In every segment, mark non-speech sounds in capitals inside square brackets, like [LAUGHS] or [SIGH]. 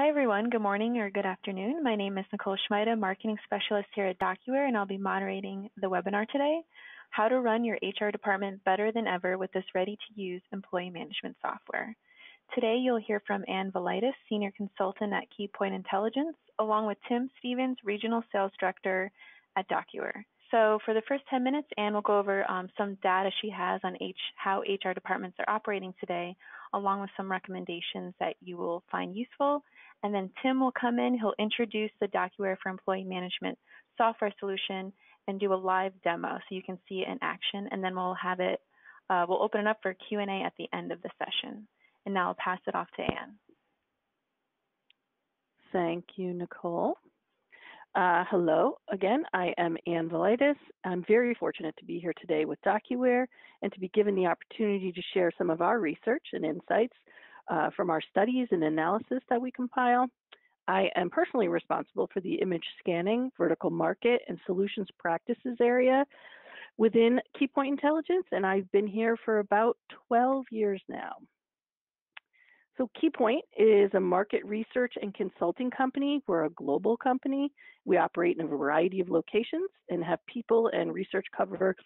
Hi, everyone. Good morning or good afternoon. My name is Nicole Schmida, Marketing Specialist here at DocuWare, and I'll be moderating the webinar today, How to Run Your HR Department Better Than Ever with this ready-to-use employee management software. Today, you'll hear from Ann Velitis, Senior Consultant at Keypoint Intelligence, along with Tim Stevens, Regional Sales Director at DocuWare. So for the first 10 minutes, Ann will go over um, some data she has on H, how HR departments are operating today, along with some recommendations that you will find useful. And then Tim will come in, he'll introduce the DocuWare for Employee Management software solution and do a live demo so you can see it in action. And then we'll have it, uh, we'll open it up for Q&A at the end of the session. And now I'll pass it off to Ann. Thank you, Nicole. Uh, hello again, I am Ann Velitis. I'm very fortunate to be here today with DocuWare and to be given the opportunity to share some of our research and insights uh, from our studies and analysis that we compile. I am personally responsible for the image scanning, vertical market, and solutions practices area within Keypoint Intelligence, and I've been here for about 12 years now. So Keypoint is a market research and consulting company. We're a global company. We operate in a variety of locations and have people and research cover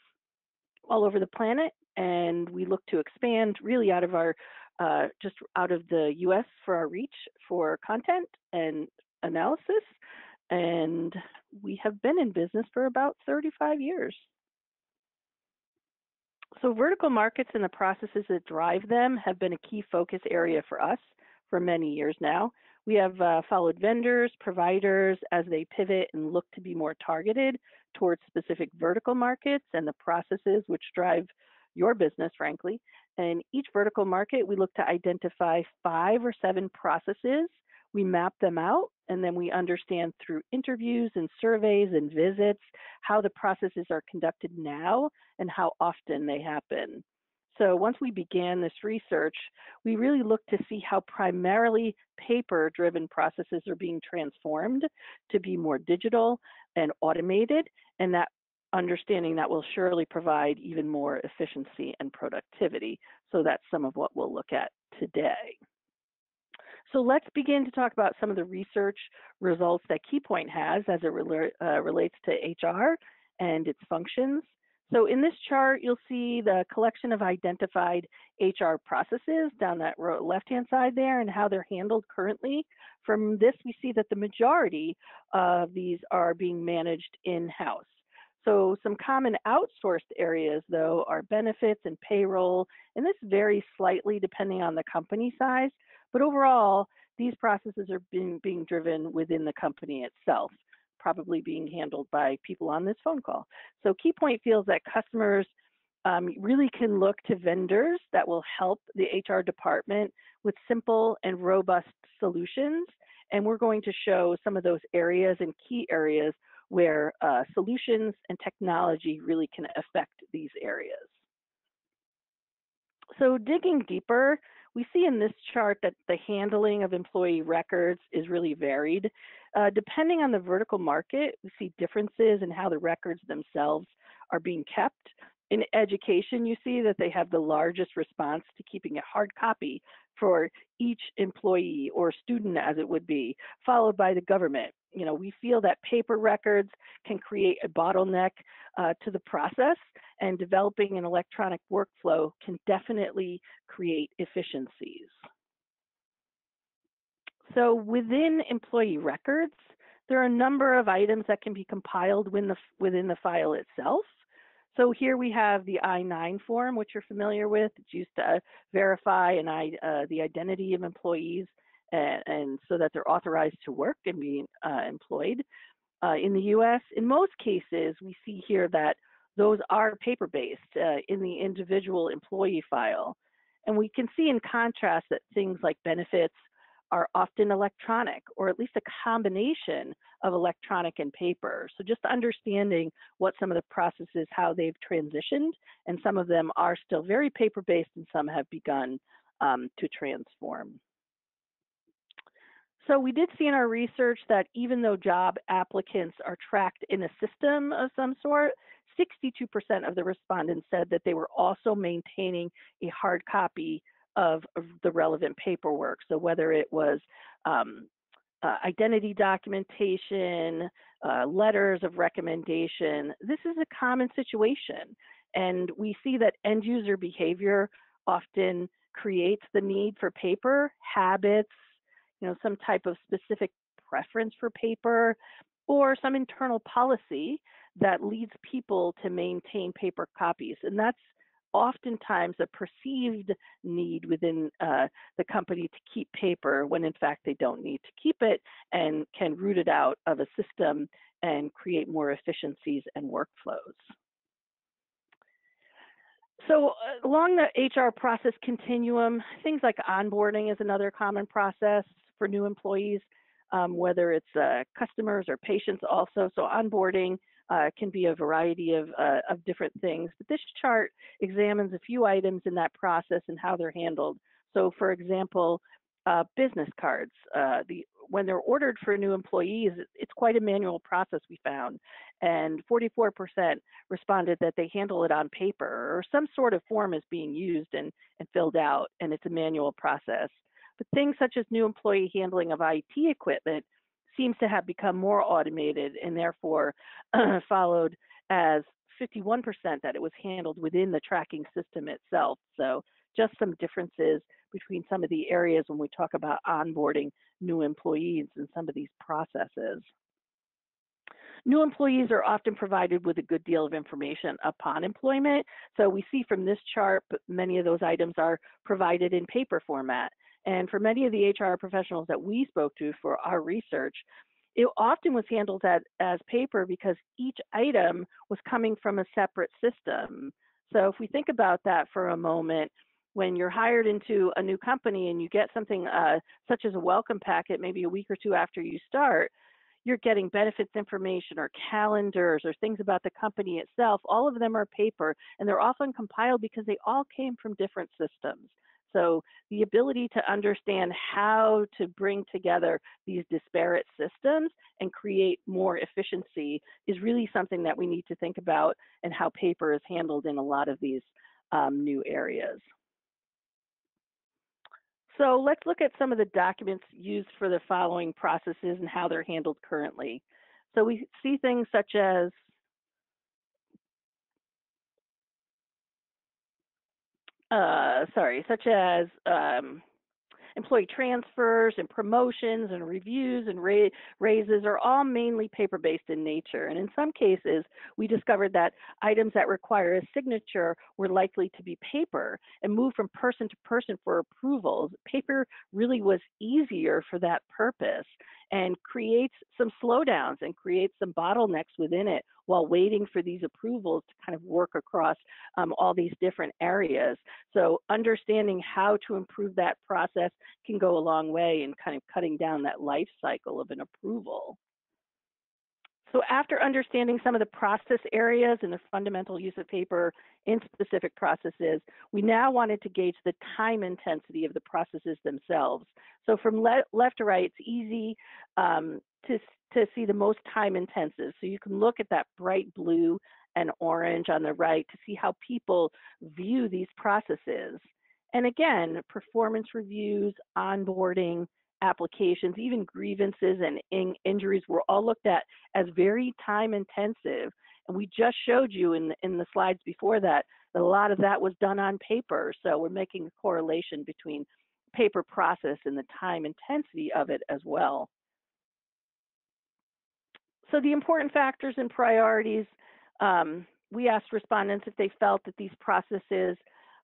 all over the planet. And we look to expand really out of our, uh, just out of the US for our reach for content and analysis. And we have been in business for about 35 years. So vertical markets and the processes that drive them have been a key focus area for us for many years now. We have uh, followed vendors, providers as they pivot and look to be more targeted towards specific vertical markets and the processes which drive your business, frankly. In each vertical market, we look to identify five or seven processes we map them out and then we understand through interviews and surveys and visits how the processes are conducted now and how often they happen. So once we began this research, we really looked to see how primarily paper-driven processes are being transformed to be more digital and automated, and that understanding that will surely provide even more efficiency and productivity. So that's some of what we'll look at today. So let's begin to talk about some of the research results that Keypoint has as it uh, relates to HR and its functions. So in this chart, you'll see the collection of identified HR processes down that left-hand side there and how they're handled currently. From this, we see that the majority of these are being managed in-house. So some common outsourced areas, though, are benefits and payroll, and this varies slightly depending on the company size. But overall, these processes are being, being driven within the company itself, probably being handled by people on this phone call. So Keypoint feels that customers um, really can look to vendors that will help the HR department with simple and robust solutions. And we're going to show some of those areas and key areas where uh, solutions and technology really can affect these areas. So digging deeper, we see in this chart that the handling of employee records is really varied. Uh, depending on the vertical market, we see differences in how the records themselves are being kept. In education, you see that they have the largest response to keeping a hard copy for each employee or student as it would be, followed by the government. You know, we feel that paper records can create a bottleneck uh, to the process and developing an electronic workflow can definitely create efficiencies. So within employee records, there are a number of items that can be compiled within the, within the file itself. So here we have the I-9 form, which you're familiar with. It's used to verify an I, uh, the identity of employees and, and, so that they're authorized to work and be uh, employed uh, in the U.S. In most cases, we see here that those are paper-based uh, in the individual employee file. And we can see in contrast that things like benefits are often electronic, or at least a combination of electronic and paper. So just understanding what some of the processes, how they've transitioned, and some of them are still very paper-based and some have begun um, to transform. So we did see in our research that even though job applicants are tracked in a system of some sort, 62% of the respondents said that they were also maintaining a hard copy of, the relevant paperwork. So whether it was um, uh, identity documentation, uh, letters of recommendation. This is a common situation. And we see that end user behavior often creates the need for paper, habits, you know, some type of specific preference for paper, or some internal policy that leads people to maintain paper copies. And that's oftentimes a perceived need within uh, the company to keep paper when in fact they don't need to keep it and can root it out of a system and create more efficiencies and workflows. So uh, along the HR process continuum, things like onboarding is another common process for new employees, um, whether it's uh, customers or patients also. So onboarding uh, can be a variety of, uh, of different things. But this chart examines a few items in that process and how they're handled. So for example, uh, business cards. Uh, the when they're ordered for new employees, it's quite a manual process we found. And 44% responded that they handle it on paper or some sort of form is being used and, and filled out, and it's a manual process. But things such as new employee handling of IT equipment seems to have become more automated and therefore [CLEARS THROAT] followed as 51% that it was handled within the tracking system itself. So just some differences between some of the areas when we talk about onboarding new employees and some of these processes. New employees are often provided with a good deal of information upon employment. So we see from this chart, many of those items are provided in paper format. And for many of the HR professionals that we spoke to for our research, it often was handled as, as paper because each item was coming from a separate system. So if we think about that for a moment, when you're hired into a new company and you get something uh, such as a welcome packet maybe a week or two after you start, you're getting benefits information or calendars or things about the company itself. All of them are paper and they're often compiled because they all came from different systems. So the ability to understand how to bring together these disparate systems and create more efficiency is really something that we need to think about and how paper is handled in a lot of these um, new areas. So let's look at some of the documents used for the following processes and how they're handled currently. So we see things such as uh, sorry, such as um, employee transfers and promotions and reviews and ra raises are all mainly paper-based in nature. And in some cases, we discovered that items that require a signature were likely to be paper and move from person to person for approvals. Paper really was easier for that purpose and creates some slowdowns and creates some bottlenecks within it while waiting for these approvals to kind of work across um, all these different areas. So understanding how to improve that process can go a long way in kind of cutting down that life cycle of an approval. So after understanding some of the process areas and the fundamental use of paper in specific processes, we now wanted to gauge the time intensity of the processes themselves. So from le left to right, it's easy um, to, to see the most time intensive. So you can look at that bright blue and orange on the right to see how people view these processes. And again, performance reviews, onboarding, applications, even grievances and in injuries were all looked at as very time intensive. And we just showed you in the, in the slides before that that a lot of that was done on paper. So we're making a correlation between paper process and the time intensity of it as well. So the important factors and priorities, um, we asked respondents if they felt that these processes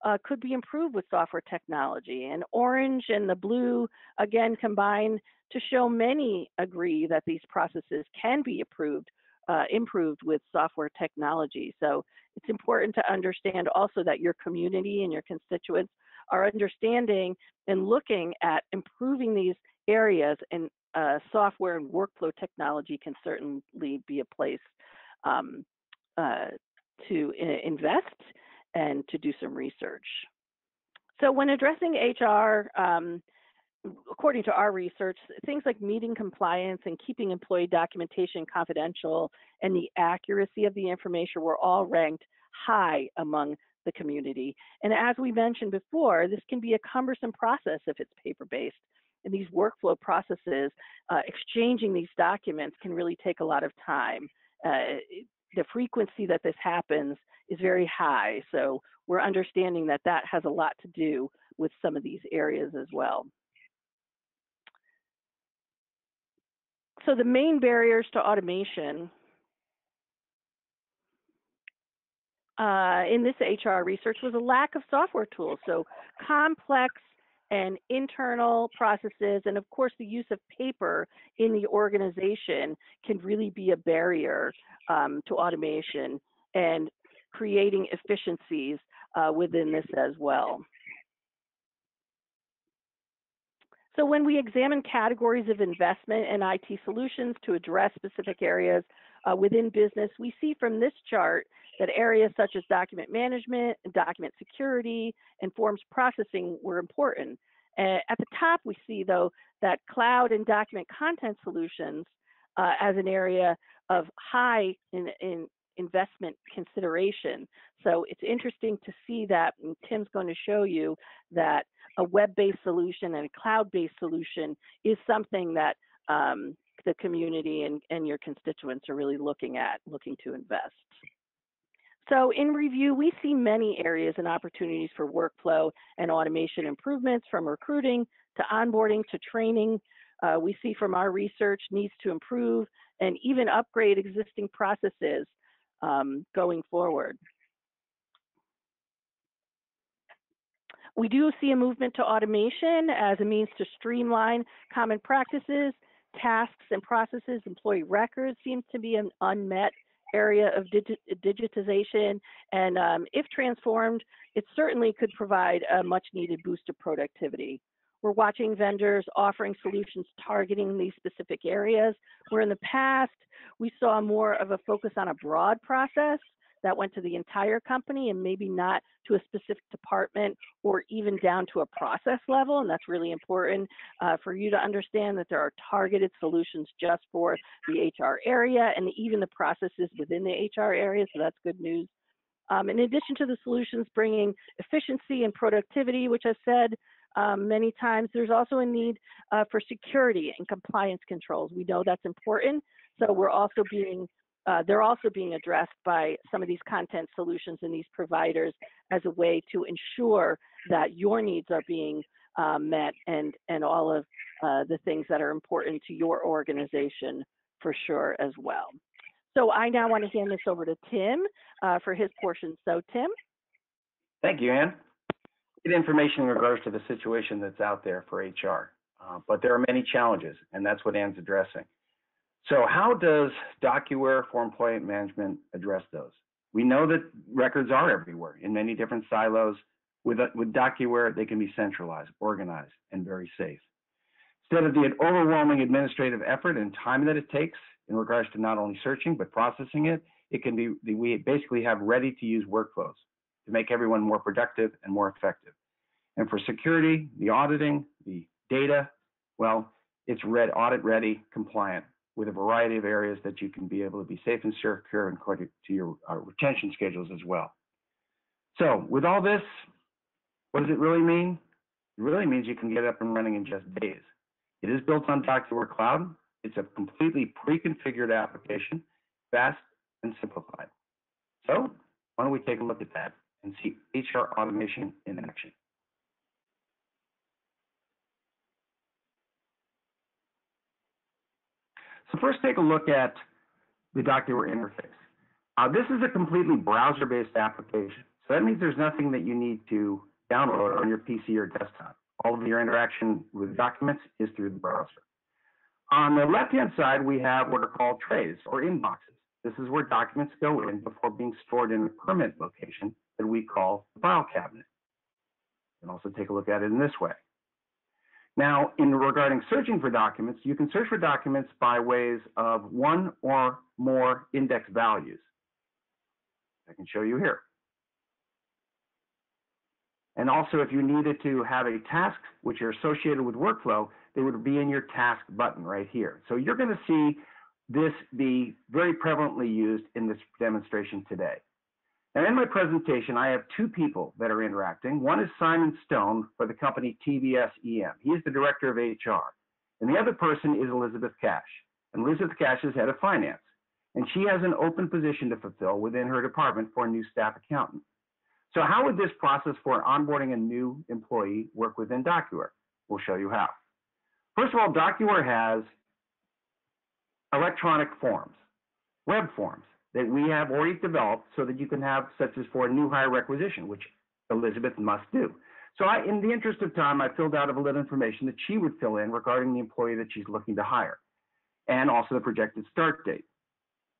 uh, could be improved with software technology. And orange and the blue, again, combine to show many agree that these processes can be improved, uh, improved with software technology. So it's important to understand also that your community and your constituents are understanding and looking at improving these areas and uh, software and workflow technology can certainly be a place um, uh, to invest and to do some research. So when addressing HR, um, according to our research, things like meeting compliance and keeping employee documentation confidential and the accuracy of the information were all ranked high among the community. And as we mentioned before, this can be a cumbersome process if it's paper-based. And these workflow processes, uh, exchanging these documents can really take a lot of time. Uh, the frequency that this happens is very high, so we're understanding that that has a lot to do with some of these areas as well. So the main barriers to automation uh, in this HR research was a lack of software tools. So complex and internal processes, and of course the use of paper in the organization can really be a barrier um, to automation and creating efficiencies uh, within this as well. So when we examine categories of investment in IT solutions to address specific areas uh, within business, we see from this chart that areas such as document management, and document security, and forms processing were important. Uh, at the top, we see, though, that cloud and document content solutions uh, as an area of high in, in investment consideration. So it's interesting to see that, and Tim's going to show you that a web-based solution and a cloud-based solution is something that um, the community and, and your constituents are really looking at, looking to invest. So in review, we see many areas and opportunities for workflow and automation improvements from recruiting to onboarding to training. Uh, we see from our research needs to improve and even upgrade existing processes um, going forward. We do see a movement to automation as a means to streamline common practices, tasks, and processes. Employee records seems to be an unmet area of digi digitization, and um, if transformed, it certainly could provide a much needed boost of productivity. We're watching vendors offering solutions targeting these specific areas, where in the past, we saw more of a focus on a broad process that went to the entire company and maybe not to a specific department or even down to a process level. And that's really important uh, for you to understand that there are targeted solutions just for the HR area and even the processes within the HR area. So that's good news. Um, in addition to the solutions bringing efficiency and productivity, which I said um, many times, there's also a need uh, for security and compliance controls. We know that's important. So we're also being uh, they're also being addressed by some of these content solutions and these providers as a way to ensure that your needs are being uh, met and, and all of uh, the things that are important to your organization for sure as well. So I now want to hand this over to Tim uh, for his portion. So Tim? Thank you, Ann. Information in regards to the situation that's out there for HR, uh, but there are many challenges, and that's what Ann's addressing. So how does DocuWare for employment management address those? We know that records are everywhere in many different silos. With, with DocuWare, they can be centralized, organized, and very safe. Instead of the overwhelming administrative effort and time that it takes in regards to not only searching, but processing it, it can be, we basically have ready to use workflows to make everyone more productive and more effective. And for security, the auditing, the data, well, it's red, audit ready, compliant, with a variety of areas that you can be able to be safe and secure and according to your uh, retention schedules as well. So with all this, what does it really mean? It really means you can get up and running in just days. It is built on DocuWare Cloud. It's a completely pre-configured application, fast and simplified. So why don't we take a look at that and see HR automation in action. So first take a look at the DocuWare interface. Uh, this is a completely browser-based application. So that means there's nothing that you need to download on your PC or desktop. All of your interaction with documents is through the browser. On the left-hand side, we have what are called trays or inboxes. This is where documents go in before being stored in a permanent location that we call the file cabinet. You can also take a look at it in this way. Now, in regarding searching for documents, you can search for documents by ways of one or more index values. I can show you here. And also, if you needed to have a task which are associated with workflow, they would be in your task button right here. So you're going to see this be very prevalently used in this demonstration today. Now, in my presentation, I have two people that are interacting. One is Simon Stone for the company TBS EM. He is the director of HR. And the other person is Elizabeth Cash. And Elizabeth Cash is head of finance. And she has an open position to fulfill within her department for a new staff accountant. So how would this process for onboarding a new employee work within DocuWare? We'll show you how. First of all, DocuWare has electronic forms, web forms that we have already developed so that you can have such as for a new hire requisition, which Elizabeth must do. So I, in the interest of time, I filled out a little information that she would fill in regarding the employee that she's looking to hire and also the projected start date,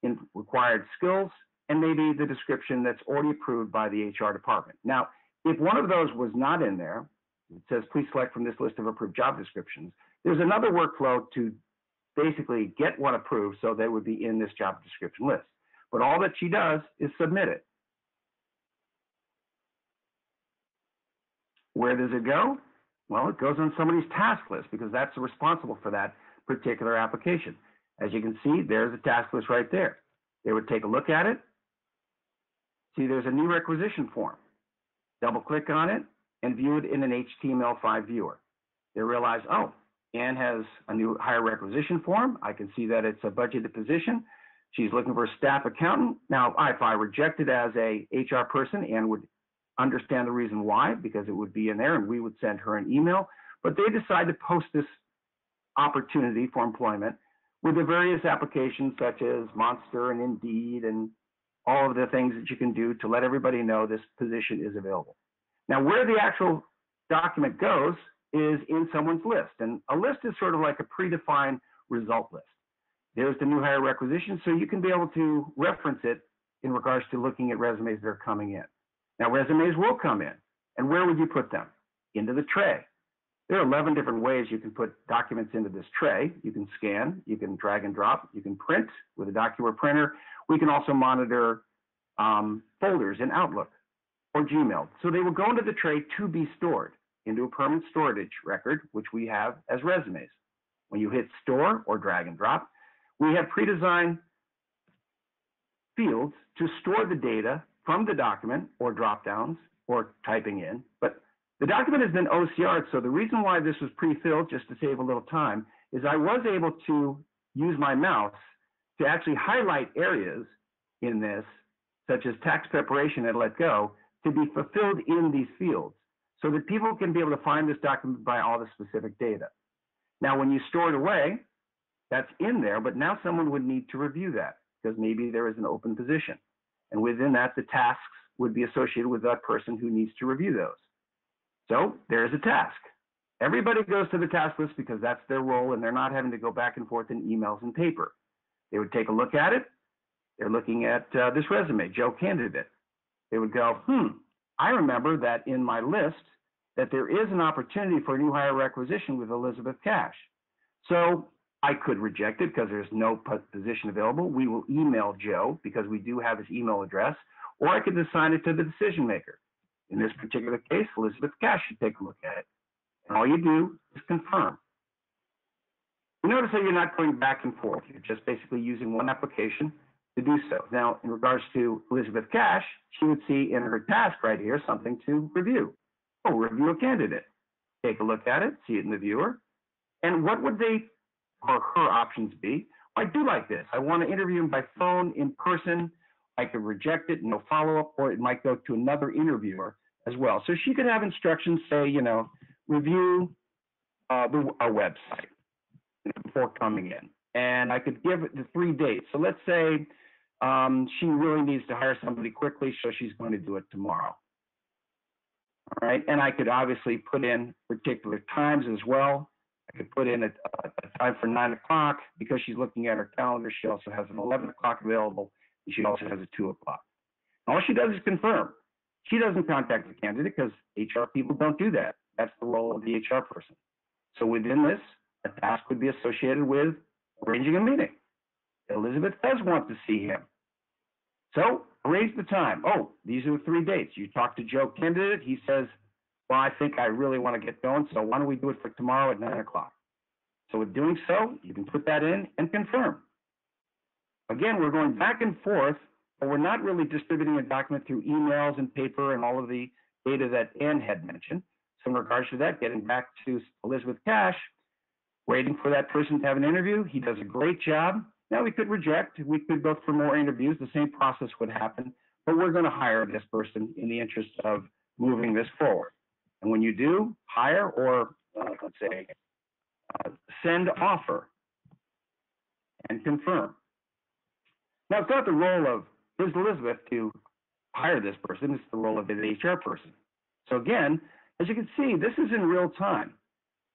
in required skills, and maybe the description that's already approved by the HR department. Now, if one of those was not in there, it says please select from this list of approved job descriptions. There's another workflow to basically get one approved so they would be in this job description list. But all that she does is submit it. Where does it go? Well, it goes on somebody's task list because that's responsible for that particular application. As you can see, there's a task list right there. They would take a look at it. See, there's a new requisition form. Double click on it and view it in an HTML5 viewer. They realize, oh, Ann has a new hire requisition form. I can see that it's a budgeted position. She's looking for a staff accountant. Now, if I reject it as a HR person, Ann would understand the reason why, because it would be in there and we would send her an email. But they decide to post this opportunity for employment with the various applications such as Monster and Indeed and all of the things that you can do to let everybody know this position is available. Now, where the actual document goes is in someone's list. And a list is sort of like a predefined result list. There's the new hire requisition, so you can be able to reference it in regards to looking at resumes that are coming in. Now, resumes will come in. And where would you put them? Into the tray. There are 11 different ways you can put documents into this tray. You can scan, you can drag and drop, you can print with a DocuWare printer. We can also monitor um, folders in Outlook or Gmail. So they will go into the tray to be stored into a permanent storage record, which we have as resumes. When you hit store or drag and drop, we have pre-designed fields to store the data from the document or drop downs or typing in. But the document has been OCR'd, so the reason why this was pre-filled, just to save a little time, is I was able to use my mouse to actually highlight areas in this, such as tax preparation and let go, to be fulfilled in these fields so that people can be able to find this document by all the specific data. Now, when you store it away, that's in there, but now someone would need to review that because maybe there is an open position. And within that, the tasks would be associated with that person who needs to review those. So there's a task. Everybody goes to the task list because that's their role and they're not having to go back and forth in emails and paper. They would take a look at it. They're looking at uh, this resume, Joe candidate. They would go, hmm, I remember that in my list that there is an opportunity for a new hire requisition with Elizabeth Cash. So I could reject it because there's no position available. We will email Joe because we do have his email address, or I could assign it to the decision maker. In this particular case, Elizabeth Cash should take a look at it. And all you do is confirm. You notice that you're not going back and forth. You're just basically using one application to do so. Now, in regards to Elizabeth Cash, she would see in her task right here something to review. Oh, review a candidate. Take a look at it, see it in the viewer. And what would they or her options be? I do like this. I want to interview him by phone, in person. I could reject it, no follow up, or it might go to another interviewer as well. So she could have instructions say, you know, review uh, the, our website before coming in. And I could give it the three dates. So let's say um, she really needs to hire somebody quickly, so she's going to do it tomorrow. All right, and I could obviously put in particular times as well. I could put in a, a time for nine o'clock because she's looking at her calendar. She also has an 11 o'clock available, and she also has a two o'clock. All she does is confirm. She doesn't contact the candidate because HR people don't do that. That's the role of the HR person. So within this, a task would be associated with arranging a meeting. Elizabeth does want to see him. So arrange the time. Oh, these are the three dates. You talk to Joe candidate. He says, well, I think I really want to get going. So why don't we do it for tomorrow at nine o'clock? So with doing so, you can put that in and confirm. Again, we're going back and forth but we're not really distributing a document through emails and paper and all of the data that Ann had mentioned. So in regards to that, getting back to Elizabeth Cash, waiting for that person to have an interview. He does a great job. Now we could reject, we could go for more interviews. The same process would happen, but we're going to hire this person in the interest of moving this forward. And when you do hire or uh, let's say uh, send offer and confirm. Now it's not the role of Ms. Elizabeth to hire this person. It's the role of the HR person. So again, as you can see, this is in real time.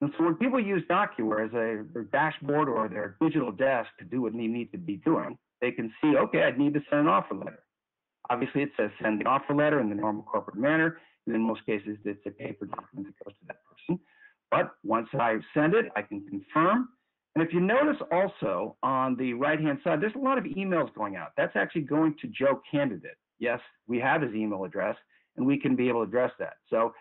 And so when people use DocuWare as a their dashboard or their digital desk to do what they need to be doing, they can see, okay, I need to send an offer letter. Obviously, it says send the offer letter in the normal corporate manner. And in most cases, it's a paper document that goes to that person. But once I send it, I can confirm. And if you notice also on the right-hand side, there's a lot of emails going out. That's actually going to Joe Candidate. Yes, we have his email address, and we can be able to address that. So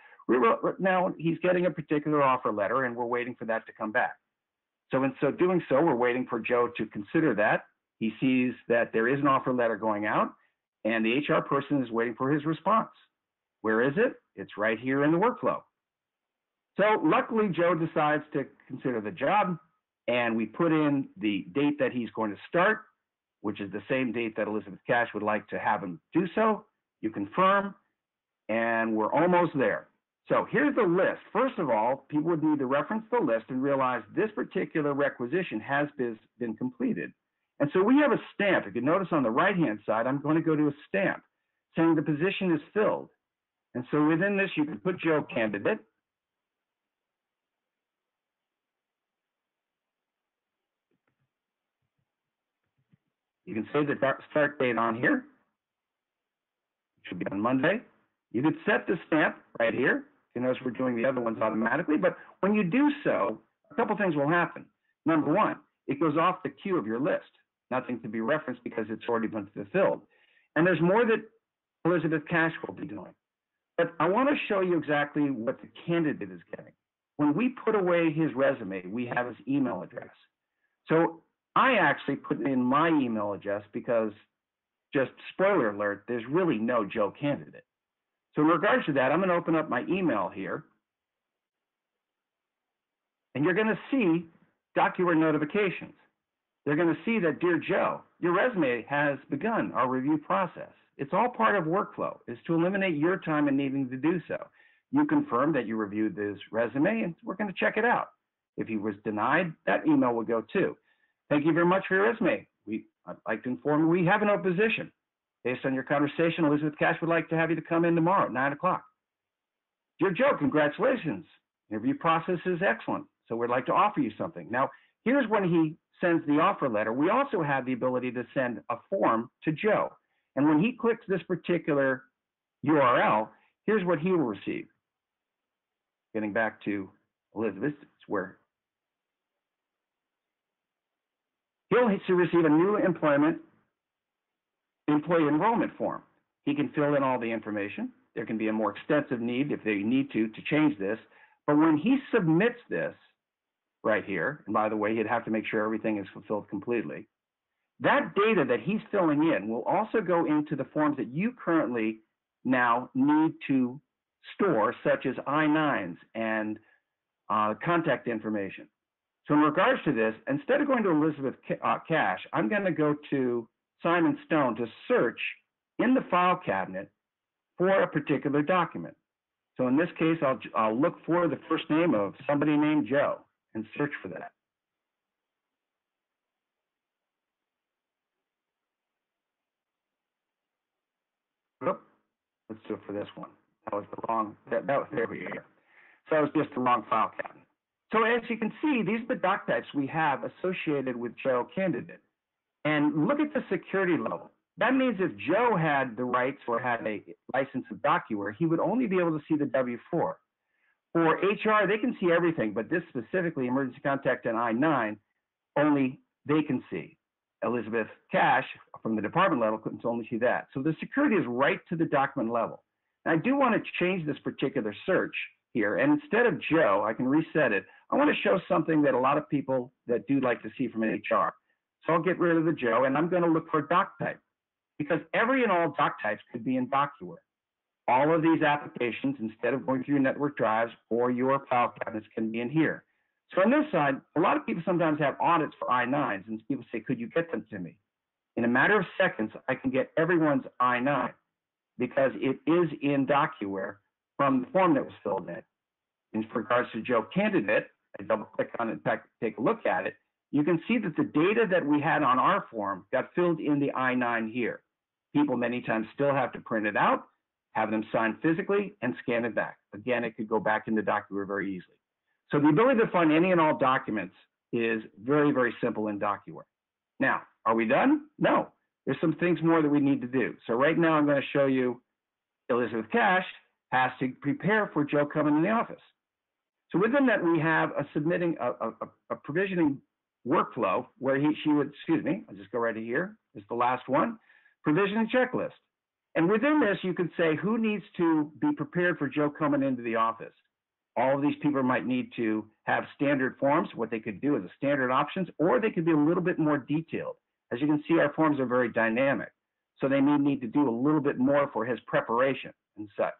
now he's getting a particular offer letter and we're waiting for that to come back. So in so doing so, we're waiting for Joe to consider that. He sees that there is an offer letter going out and the HR person is waiting for his response. Where is it? It's right here in the workflow. So luckily, Joe decides to consider the job and we put in the date that he's going to start, which is the same date that Elizabeth Cash would like to have him do so. You confirm, and we're almost there. So here's the list. First of all, people would need to reference the list and realize this particular requisition has been completed. And so we have a stamp. If you notice on the right-hand side, I'm going to go to a stamp saying the position is filled. And so within this, you can put your candidate. You can say the start date on here. It should be on Monday. You could set the stamp right here. You notice we're doing the other ones automatically, but when you do so, a couple things will happen. Number one, it goes off the queue of your list. Nothing to be referenced because it's already been fulfilled. And there's more that Elizabeth Cash will be doing. But I want to show you exactly what the candidate is getting. When we put away his resume, we have his email address. So I actually put in my email address because, just spoiler alert, there's really no Joe candidate. So in regards to that, I'm going to open up my email here. And you're going to see DocuWare notifications. They're going to see that, Dear Joe, your resume has begun our review process. It's all part of workflow, is to eliminate your time in needing to do so. You confirm that you reviewed this resume, and we're going to check it out. If he was denied, that email will go too. Thank you very much for your resume. We, I'd like to inform you we have an opposition. Based on your conversation, Elizabeth Cash would like to have you to come in tomorrow at 9 o'clock. Dear Joe, congratulations. Interview process is excellent. So we'd like to offer you something. Now, here's when he sends the offer letter. We also have the ability to send a form to Joe. And when he clicks this particular URL, here's what he will receive. Getting back to Elizabeth, it's where he'll receive a new employment employee enrollment form. He can fill in all the information. There can be a more extensive need if they need to to change this. But when he submits this right here, and by the way, he'd have to make sure everything is fulfilled completely. That data that he's filling in will also go into the forms that you currently now need to store, such as I-9s and uh, contact information. So in regards to this, instead of going to Elizabeth uh, Cash, I'm going to go to Simon Stone to search in the file cabinet for a particular document. So in this case, I'll, I'll look for the first name of somebody named Joe and search for that. Let's do it for this one. That was the wrong, that, that was, there we go. So that was just the wrong file cabinet. So as you can see, these are the doc types we have associated with Joe Candidate. And look at the security level. That means if Joe had the rights or had a license of DocuWare, he would only be able to see the W-4. For HR, they can see everything, but this specifically, emergency contact and I-9, only they can see. Elizabeth Cash from the department level couldn't only see that. So the security is right to the document level. I do want to change this particular search here, and instead of Joe, I can reset it. I want to show something that a lot of people that do like to see from HR. So I'll get rid of the Joe and I'm going to look for doc type. because every and all doc types could be in DocuWare. All of these applications, instead of going through your network drives or your file cabinets, can be in here. So on this side, a lot of people sometimes have audits for I-9s, and people say, could you get them to me? In a matter of seconds, I can get everyone's I-9 because it is in DocuWare from the form that was filled in. In regards to Joe Candidate, I double click on it, take a look at it, you can see that the data that we had on our form got filled in the I-9 here. People many times still have to print it out, have them signed physically, and scan it back. Again, it could go back into DocuWare very easily. So the ability to find any and all documents is very, very simple in DocuWare. Now, are we done? No. There's some things more that we need to do. So right now I'm going to show you Elizabeth Cash has to prepare for Joe coming in the office. So within that, we have a submitting a, a, a provisioning workflow where he, she would, excuse me, I'll just go right here. It's the last one, provisioning checklist. And within this, you could say who needs to be prepared for Joe coming into the office. All of these people might need to have standard forms. What they could do is standard options, or they could be a little bit more detailed. As you can see, our forms are very dynamic. So they may need to do a little bit more for his preparation and such.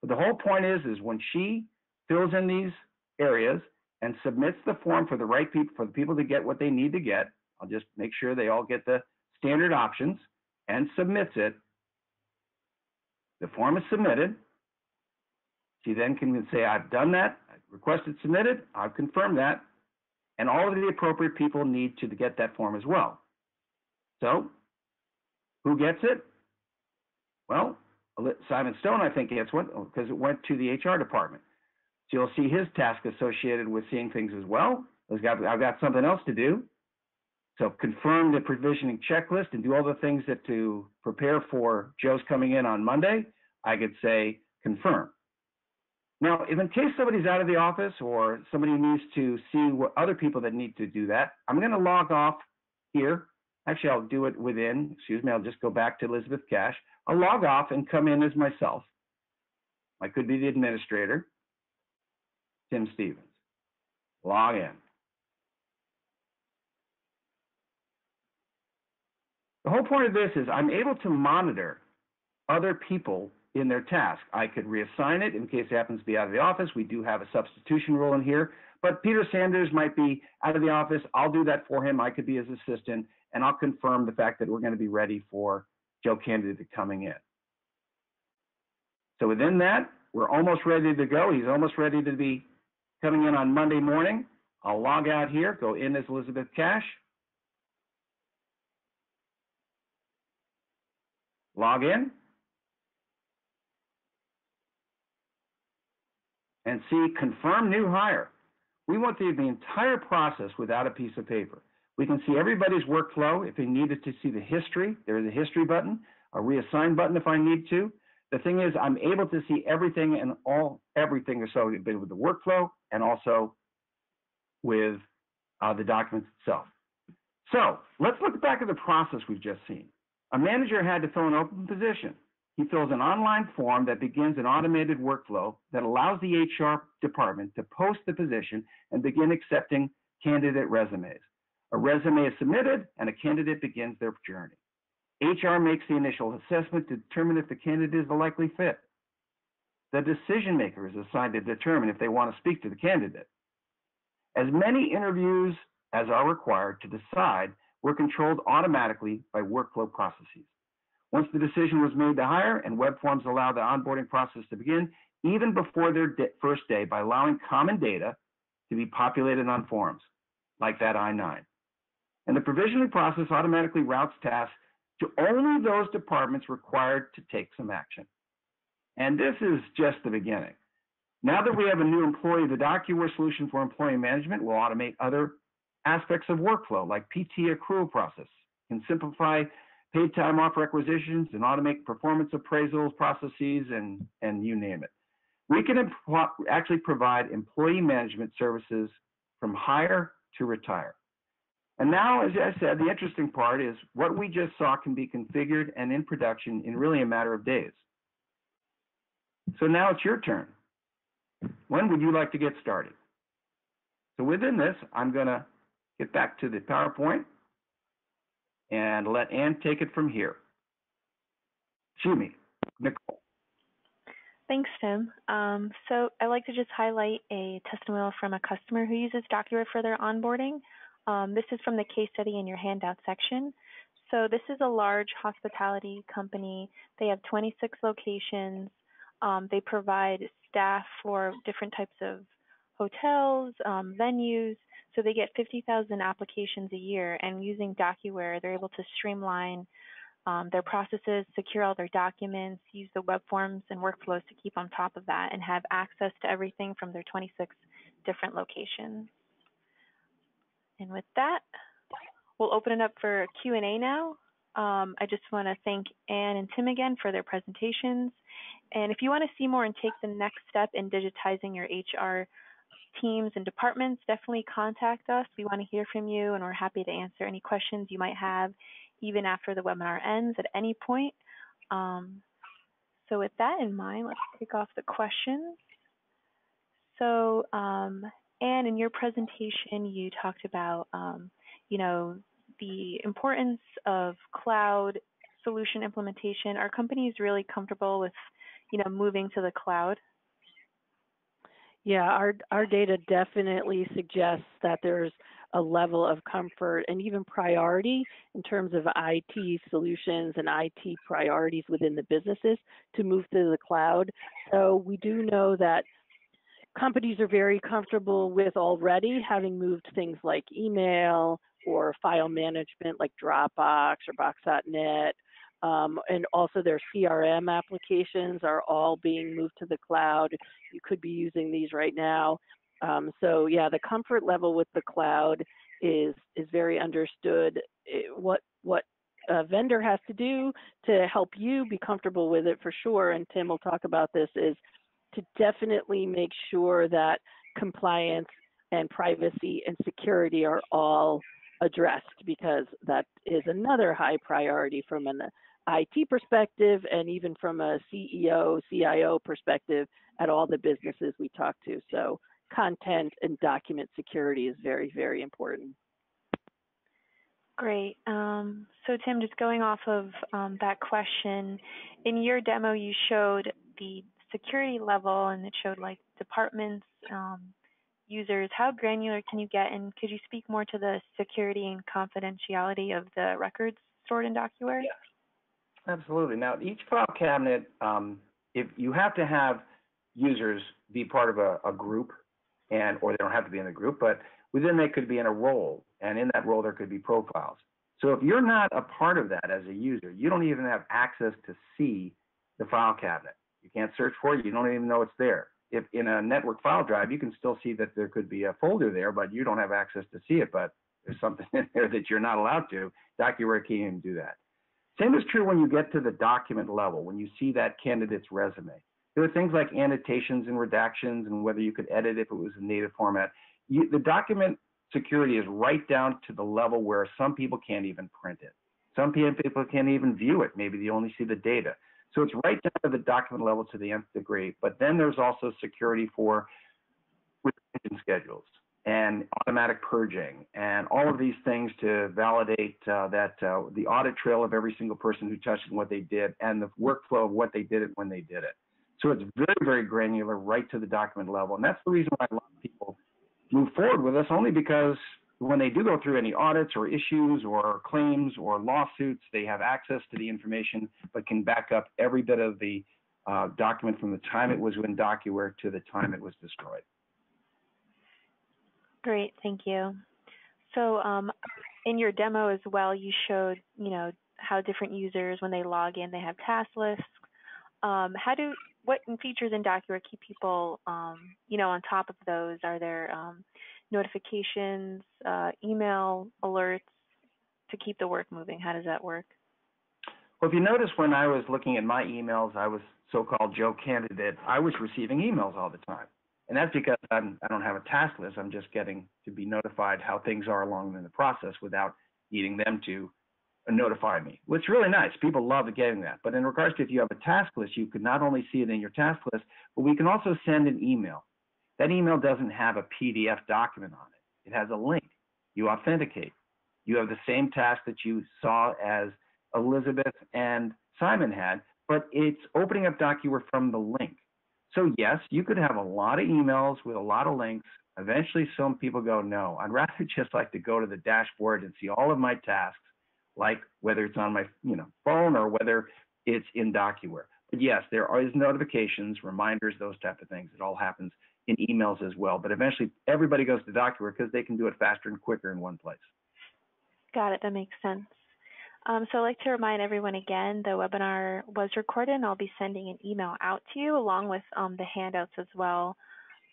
But the whole point is, is when she fills in these areas and submits the form for the right people, for the people to get what they need to get, I'll just make sure they all get the standard options and submits it. The form is submitted. She then can say, I've done that, requested submitted, I've confirmed that, and all of the appropriate people need to get that form as well. So, who gets it? Well, Simon Stone, I think, gets one because it went to the HR department. So you'll see his task associated with seeing things as well. I've got, I've got something else to do. So confirm the provisioning checklist and do all the things that to prepare for Joe's coming in on Monday. I could say confirm. Now, if in case somebody's out of the office or somebody needs to see what other people that need to do that, I'm going to log off here. Actually, I'll do it within, excuse me, I'll just go back to Elizabeth Cash. I'll log off and come in as myself. I could be the administrator, Tim Stevens. Log in. The whole point of this is I'm able to monitor other people in their task. I could reassign it in case it happens to be out of the office. We do have a substitution rule in here, but Peter Sanders might be out of the office. I'll do that for him. I could be his assistant, and I'll confirm the fact that we're going to be ready for Joe Candidate coming in. So within that, we're almost ready to go. He's almost ready to be coming in on Monday morning. I'll log out here, go in as Elizabeth Cash. Log in. And see confirm new hire. We want the, the entire process without a piece of paper. We can see everybody's workflow. If they needed to see the history, there's a history button, a reassign button if I need to. The thing is, I'm able to see everything and all everything associated with the workflow and also with uh, the documents itself. So let's look back at the process we've just seen. A manager had to fill an open position. He fills an online form that begins an automated workflow that allows the HR department to post the position and begin accepting candidate resumes. A resume is submitted and a candidate begins their journey. HR makes the initial assessment to determine if the candidate is a likely fit. The decision maker is assigned to determine if they want to speak to the candidate. As many interviews as are required to decide were controlled automatically by workflow processes. Once the decision was made to hire and web forms allow the onboarding process to begin, even before their first day by allowing common data to be populated on forms, like that I-9. And the provisioning process automatically routes tasks to only those departments required to take some action. And this is just the beginning. Now that we have a new employee, the DocuWare solution for employee management will automate other aspects of workflow, like PT accrual process, can simplify paid time off requisitions and automate performance appraisals processes and, and you name it. We can actually provide employee management services from hire to retire. And now, as I said, the interesting part is what we just saw can be configured and in production in really a matter of days. So now it's your turn. When would you like to get started? So within this, I'm going to get back to the PowerPoint and let Ann take it from here. excuse me, Nicole. Thanks, Tim. Um, so I'd like to just highlight a testimonial from a customer who uses DocuWare for their onboarding. Um, this is from the case study in your handout section. So this is a large hospitality company. They have 26 locations. Um, they provide staff for different types of hotels, um, venues. So they get 50,000 applications a year, and using DocuWare, they're able to streamline um, their processes, secure all their documents, use the web forms and workflows to keep on top of that, and have access to everything from their 26 different locations. And with that, we'll open it up for Q&A now. Um, I just want to thank Ann and Tim again for their presentations. And if you want to see more and take the next step in digitizing your HR teams and departments, definitely contact us. We want to hear from you and we're happy to answer any questions you might have even after the webinar ends at any point. Um, so with that in mind, let's kick off the questions. So um, Ann, in your presentation, you talked about, um, you know, the importance of cloud solution implementation. Are companies really comfortable with, you know, moving to the cloud? Yeah, our our data definitely suggests that there's a level of comfort and even priority in terms of IT solutions and IT priorities within the businesses to move to the cloud. So we do know that companies are very comfortable with already having moved things like email or file management like Dropbox or Box.net um, and also their CRM applications are all being moved to the cloud. You could be using these right now. Um, so yeah, the comfort level with the cloud is is very understood. It, what what a vendor has to do to help you be comfortable with it for sure, and Tim will talk about this, is to definitely make sure that compliance and privacy and security are all addressed because that is another high priority from an IT perspective and even from a CEO, CIO perspective at all the businesses we talk to. So content and document security is very, very important. Great. Um, so Tim, just going off of um, that question, in your demo you showed the security level and it showed like departments, um, users. How granular can you get and could you speak more to the security and confidentiality of the records stored in DocuWare? Yeah. Absolutely. Now, each file cabinet, um, if you have to have users be part of a, a, group, and or they don't have to be in the group, but within they could be in a role, and in that role there could be profiles. So if you're not a part of that as a user, you don't even have access to see the file cabinet. You can't search for it. You don't even know it's there. If in a network file drive, you can still see that there could be a folder there, but you don't have access to see it. But there's something [LAUGHS] in there that you're not allowed to. DocuWare can't even do that. Same is true when you get to the document level, when you see that candidate's resume. There are things like annotations and redactions and whether you could edit if it was in native format. You, the document security is right down to the level where some people can't even print it. Some people can't even view it. Maybe they only see the data. So it's right down to the document level to the nth degree. But then there's also security for retention schedules and automatic purging and all of these things to validate uh, that uh, the audit trail of every single person who touched and what they did and the workflow of what they did it when they did it. So it's very, very granular right to the document level. And that's the reason why a lot of people move forward with us only because when they do go through any audits or issues or claims or lawsuits, they have access to the information, but can back up every bit of the uh, document from the time it was in DocuWare to the time it was destroyed. Great, thank you. So um, in your demo as well, you showed, you know, how different users, when they log in, they have task lists. Um, how do, what features in DocuWare keep people, um, you know, on top of those? Are there um, notifications, uh, email alerts to keep the work moving? How does that work? Well, if you notice when I was looking at my emails, I was so-called Joe candidate, I was receiving emails all the time. And that's because I'm, I don't have a task list. I'm just getting to be notified how things are along in the process without needing them to notify me, which is really nice. People love getting that. But in regards to if you have a task list, you could not only see it in your task list, but we can also send an email. That email doesn't have a PDF document on it. It has a link. You authenticate. You have the same task that you saw as Elizabeth and Simon had, but it's opening up DocuWare from the link. So yes, you could have a lot of emails with a lot of links. Eventually, some people go, no, I'd rather [LAUGHS] just like to go to the dashboard and see all of my tasks, like whether it's on my you know phone or whether it's in DocuWare. But yes, there are notifications, reminders, those type of things. It all happens in emails as well. But eventually, everybody goes to DocuWare because they can do it faster and quicker in one place. Got it. That makes sense. Um, so I'd like to remind everyone again, the webinar was recorded and I'll be sending an email out to you along with um, the handouts as well.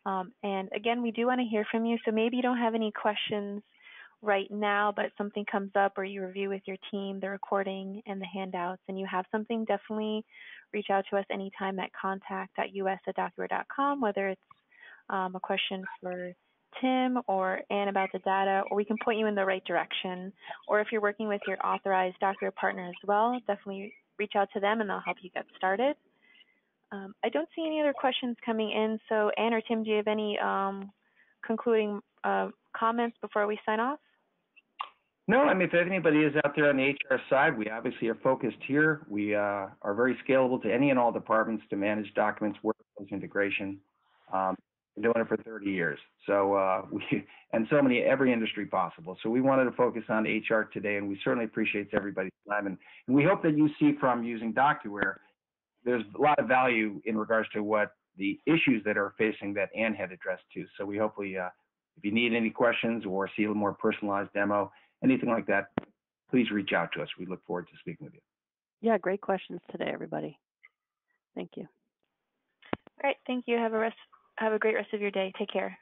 Um, and again, we do want to hear from you. So maybe you don't have any questions right now, but something comes up or you review with your team the recording and the handouts and you have something, definitely reach out to us anytime at contact.us@docuware.com, whether it's um, a question for Tim or Ann about the data, or we can point you in the right direction. Or if you're working with your authorized DocuWare partner as well, definitely reach out to them and they'll help you get started. Um, I don't see any other questions coming in, so Ann or Tim, do you have any um, concluding uh, comments before we sign off? No, I mean, if anybody is out there on the HR side, we obviously are focused here. We uh, are very scalable to any and all departments to manage documents, workflows, integration. Um, been doing it for 30 years. So uh, [LAUGHS] we and so many every industry possible. So we wanted to focus on HR today, and we certainly appreciate everybody's time. And, and we hope that you see from using DocuWare, there's a lot of value in regards to what the issues that are facing that Ann had addressed too. So we hopefully, uh, if you need any questions or see a more personalized demo, anything like that, please reach out to us. We look forward to speaking with you. Yeah, great questions today, everybody. Thank you. All right, thank you. Have a rest have a great rest of your day. Take care.